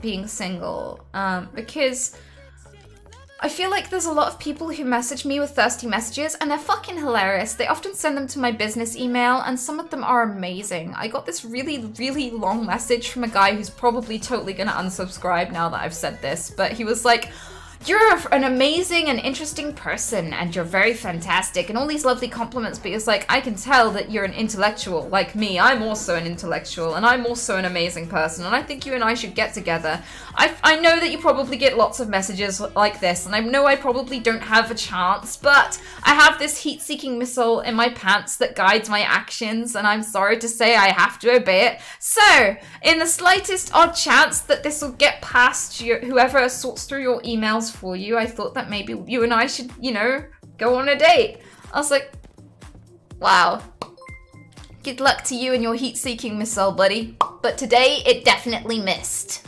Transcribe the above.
being single um, because I feel like there's a lot of people who message me with thirsty messages and they're fucking hilarious. They often send them to my business email and some of them are amazing. I got this really, really long message from a guy who's probably totally gonna unsubscribe now that I've said this, but he was like, you're an amazing and interesting person and you're very fantastic and all these lovely compliments because like I can tell that you're an intellectual like me. I'm also an intellectual and I'm also an amazing person and I think you and I should get together. I, I know that you probably get lots of messages like this and I know I probably don't have a chance but I have this heat-seeking missile in my pants that guides my actions and I'm sorry to say I have to obey it. So in the slightest odd chance that this will get past your, whoever sorts through your emails for you. I thought that maybe you and I should, you know, go on a date. I was like, wow. Good luck to you and your heat-seeking missile, buddy. But today, it definitely missed.